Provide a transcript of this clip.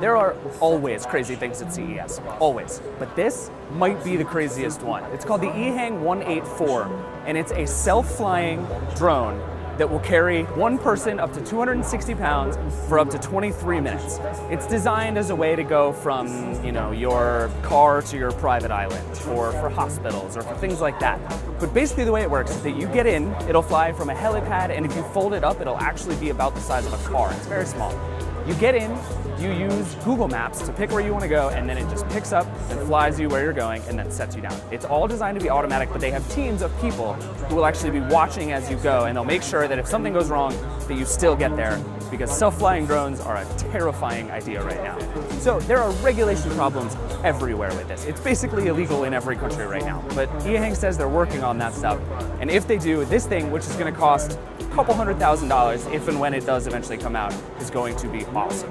There are always crazy things at CES, always. But this might be the craziest one. It's called the EHang 184, and it's a self-flying drone that will carry one person up to 260 pounds for up to 23 minutes. It's designed as a way to go from, you know, your car to your private island, or for hospitals, or for things like that. But basically the way it works is that you get in, it'll fly from a helipad, and if you fold it up, it'll actually be about the size of a car. It's very small. You get in, you use Google Maps to pick where you want to go, and then it just picks up and flies you where you're going and then sets you down. It's all designed to be automatic, but they have teams of people who will actually be watching as you go, and they'll make sure that if something goes wrong, that you still get there, because self-flying drones are a terrifying idea right now. So there are regulation problems everywhere with this. It's basically illegal in every country right now, but EHang says they're working on that stuff, and if they do, this thing, which is going to cost a couple hundred thousand dollars, if and when it does eventually come out, is going to be awesome.